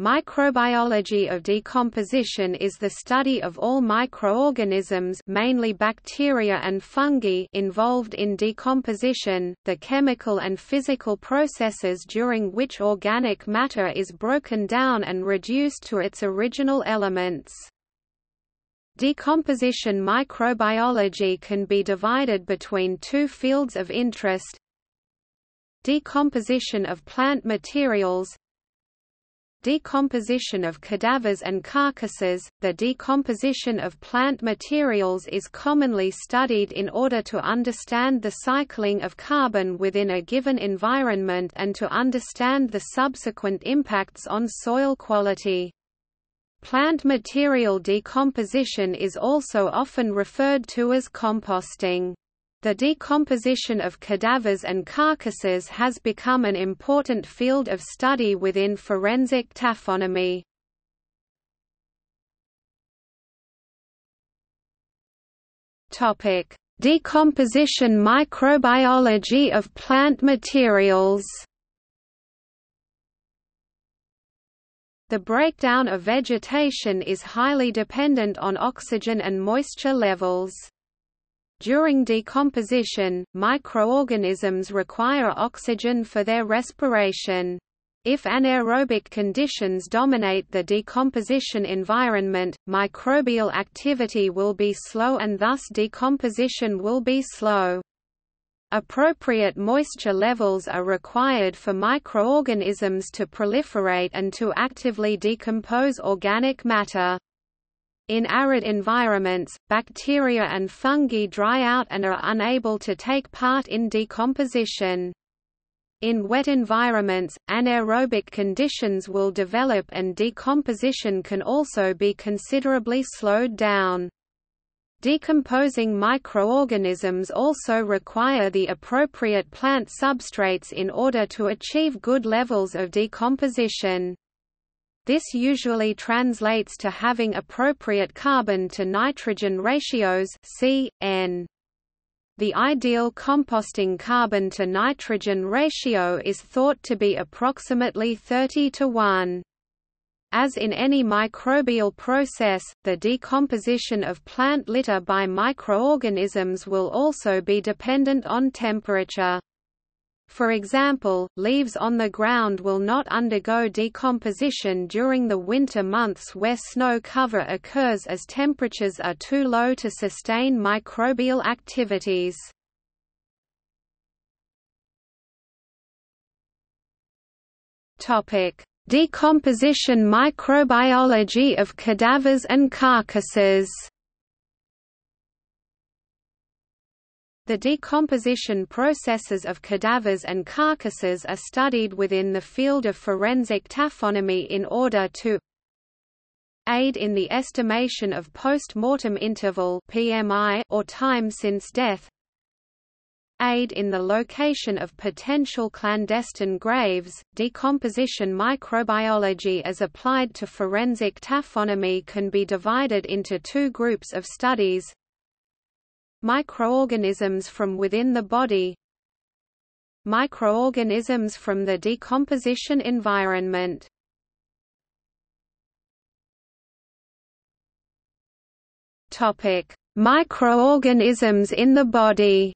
Microbiology of decomposition is the study of all microorganisms mainly bacteria and fungi involved in decomposition, the chemical and physical processes during which organic matter is broken down and reduced to its original elements. Decomposition microbiology can be divided between two fields of interest Decomposition of plant materials Decomposition of cadavers and carcasses The decomposition of plant materials is commonly studied in order to understand the cycling of carbon within a given environment and to understand the subsequent impacts on soil quality. Plant material decomposition is also often referred to as composting. The decomposition of cadavers and carcasses has become an important field of study within forensic taphonomy. Topic: Decomposition microbiology of plant materials. The breakdown of vegetation is highly dependent on oxygen and moisture levels. During decomposition, microorganisms require oxygen for their respiration. If anaerobic conditions dominate the decomposition environment, microbial activity will be slow and thus decomposition will be slow. Appropriate moisture levels are required for microorganisms to proliferate and to actively decompose organic matter. In arid environments, bacteria and fungi dry out and are unable to take part in decomposition. In wet environments, anaerobic conditions will develop and decomposition can also be considerably slowed down. Decomposing microorganisms also require the appropriate plant substrates in order to achieve good levels of decomposition. This usually translates to having appropriate carbon to nitrogen ratios C, N. The ideal composting carbon to nitrogen ratio is thought to be approximately 30 to 1. As in any microbial process, the decomposition of plant litter by microorganisms will also be dependent on temperature. For example, leaves on the ground will not undergo decomposition during the winter months where snow cover occurs as temperatures are too low to sustain microbial activities. Decomposition microbiology of cadavers and carcasses. The decomposition processes of cadavers and carcasses are studied within the field of forensic taphonomy in order to aid in the estimation of post-mortem interval PMI or time since death aid in the location of potential clandestine graves. Decomposition microbiology as applied to forensic taphonomy can be divided into two groups of studies Microorganisms from within the body Microorganisms from the decomposition environment Topic: Microorganisms in the body.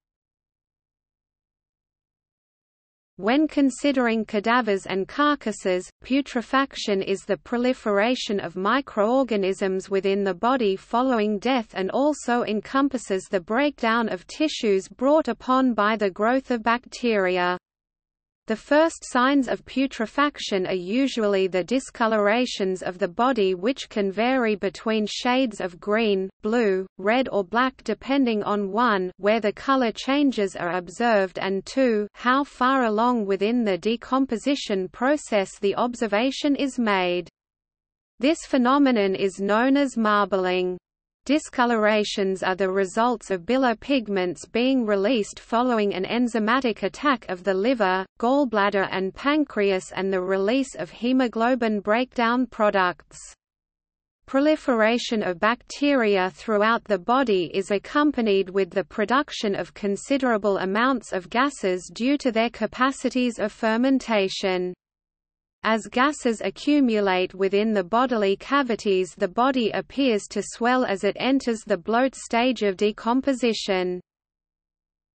When considering cadavers and carcasses, putrefaction is the proliferation of microorganisms within the body following death and also encompasses the breakdown of tissues brought upon by the growth of bacteria. The first signs of putrefaction are usually the discolorations of the body which can vary between shades of green, blue, red or black depending on 1 where the color changes are observed and 2 how far along within the decomposition process the observation is made. This phenomenon is known as marbling. Discolorations are the results of bilar pigments being released following an enzymatic attack of the liver, gallbladder and pancreas and the release of hemoglobin breakdown products. Proliferation of bacteria throughout the body is accompanied with the production of considerable amounts of gases due to their capacities of fermentation. As gases accumulate within the bodily cavities the body appears to swell as it enters the bloat stage of decomposition.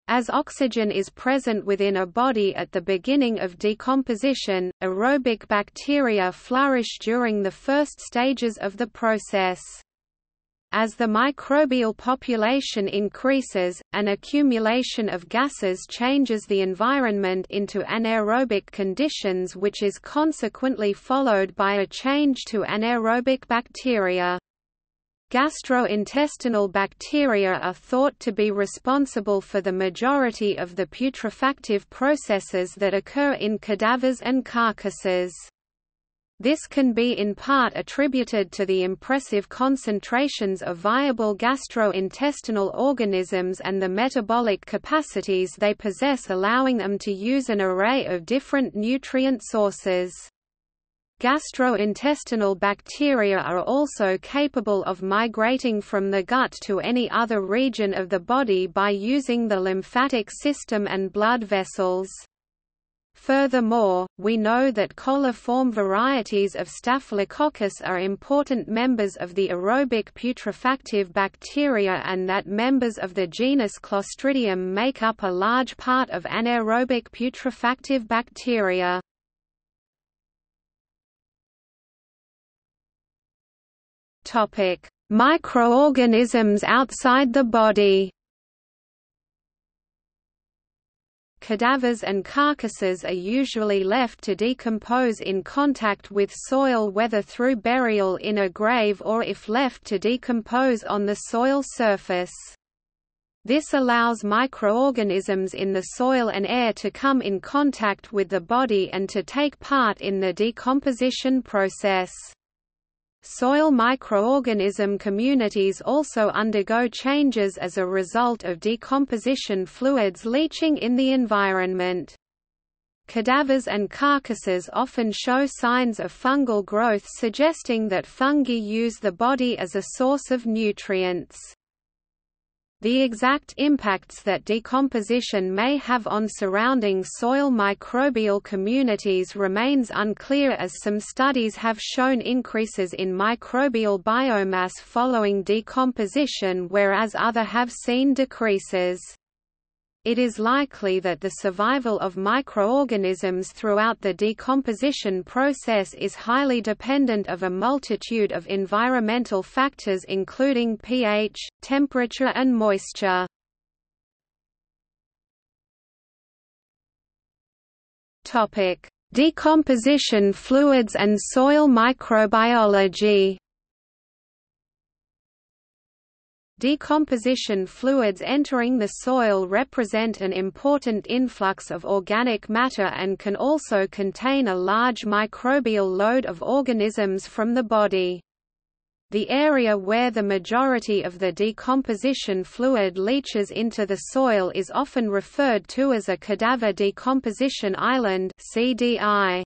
As oxygen is present within a body at the beginning of decomposition, aerobic bacteria flourish during the first stages of the process. As the microbial population increases, an accumulation of gases changes the environment into anaerobic conditions which is consequently followed by a change to anaerobic bacteria. Gastrointestinal bacteria are thought to be responsible for the majority of the putrefactive processes that occur in cadavers and carcasses. This can be in part attributed to the impressive concentrations of viable gastrointestinal organisms and the metabolic capacities they possess allowing them to use an array of different nutrient sources. Gastrointestinal bacteria are also capable of migrating from the gut to any other region of the body by using the lymphatic system and blood vessels. Furthermore, we know that coliform varieties of Staphylococcus are important members of the aerobic putrefactive bacteria and that members of the genus Clostridium make up a large part of anaerobic putrefactive bacteria. Microorganisms outside the body cadavers and carcasses are usually left to decompose in contact with soil whether through burial in a grave or if left to decompose on the soil surface. This allows microorganisms in the soil and air to come in contact with the body and to take part in the decomposition process. Soil microorganism communities also undergo changes as a result of decomposition fluids leaching in the environment. Cadavers and carcasses often show signs of fungal growth suggesting that fungi use the body as a source of nutrients. The exact impacts that decomposition may have on surrounding soil microbial communities remains unclear as some studies have shown increases in microbial biomass following decomposition whereas other have seen decreases it is likely that the survival of microorganisms throughout the decomposition process is highly dependent of a multitude of environmental factors including pH, temperature and moisture. Decomposition fluids and soil microbiology Decomposition fluids entering the soil represent an important influx of organic matter and can also contain a large microbial load of organisms from the body. The area where the majority of the decomposition fluid leaches into the soil is often referred to as a cadaver decomposition island CDI.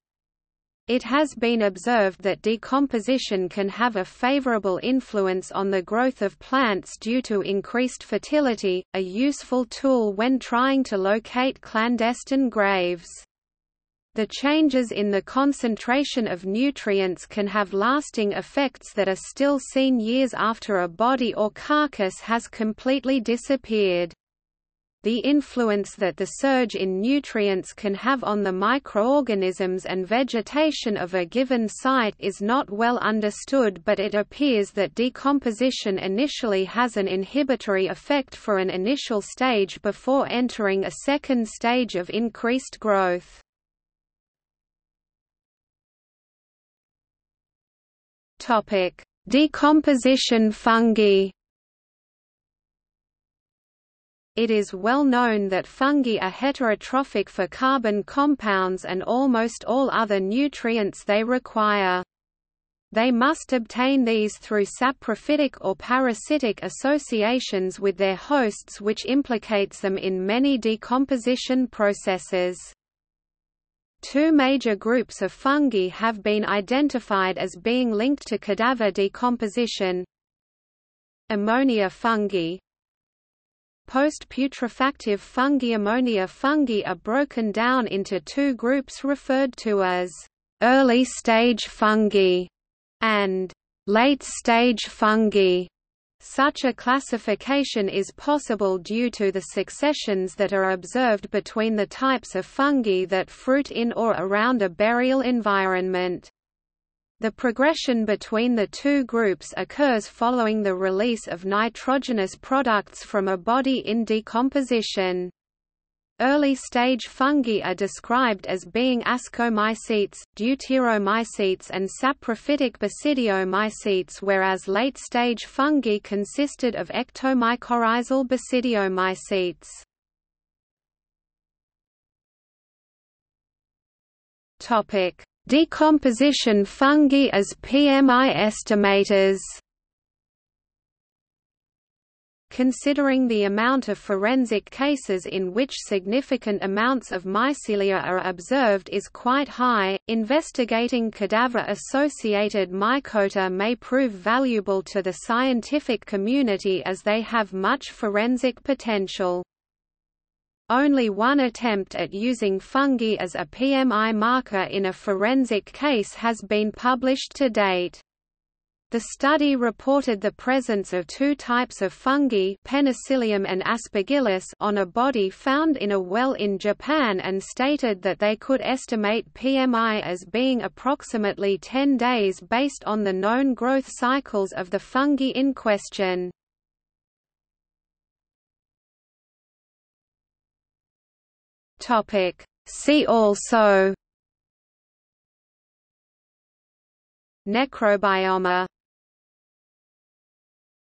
It has been observed that decomposition can have a favorable influence on the growth of plants due to increased fertility, a useful tool when trying to locate clandestine graves. The changes in the concentration of nutrients can have lasting effects that are still seen years after a body or carcass has completely disappeared. The influence that the surge in nutrients can have on the microorganisms and vegetation of a given site is not well understood but it appears that decomposition initially has an inhibitory effect for an initial stage before entering a second stage of increased growth. Decomposition fungi it is well known that fungi are heterotrophic for carbon compounds and almost all other nutrients they require. They must obtain these through saprophytic or parasitic associations with their hosts which implicates them in many decomposition processes. Two major groups of fungi have been identified as being linked to cadaver decomposition. Ammonia fungi, Post-putrefactive fungi ammonia fungi are broken down into two groups referred to as early-stage fungi, and late-stage fungi. Such a classification is possible due to the successions that are observed between the types of fungi that fruit in or around a burial environment. The progression between the two groups occurs following the release of nitrogenous products from a body in decomposition. Early-stage fungi are described as being ascomycetes, deuteromycetes and saprophytic basidiomycetes whereas late-stage fungi consisted of ectomycorrhizal basidiomycetes. Decomposition fungi as PMI estimators Considering the amount of forensic cases in which significant amounts of mycelia are observed is quite high, investigating cadaver-associated mycota may prove valuable to the scientific community as they have much forensic potential. Only one attempt at using fungi as a PMI marker in a forensic case has been published to date. The study reported the presence of two types of fungi Penicillium and Aspergillus on a body found in a well in Japan and stated that they could estimate PMI as being approximately 10 days based on the known growth cycles of the fungi in question. See also. Necrobiome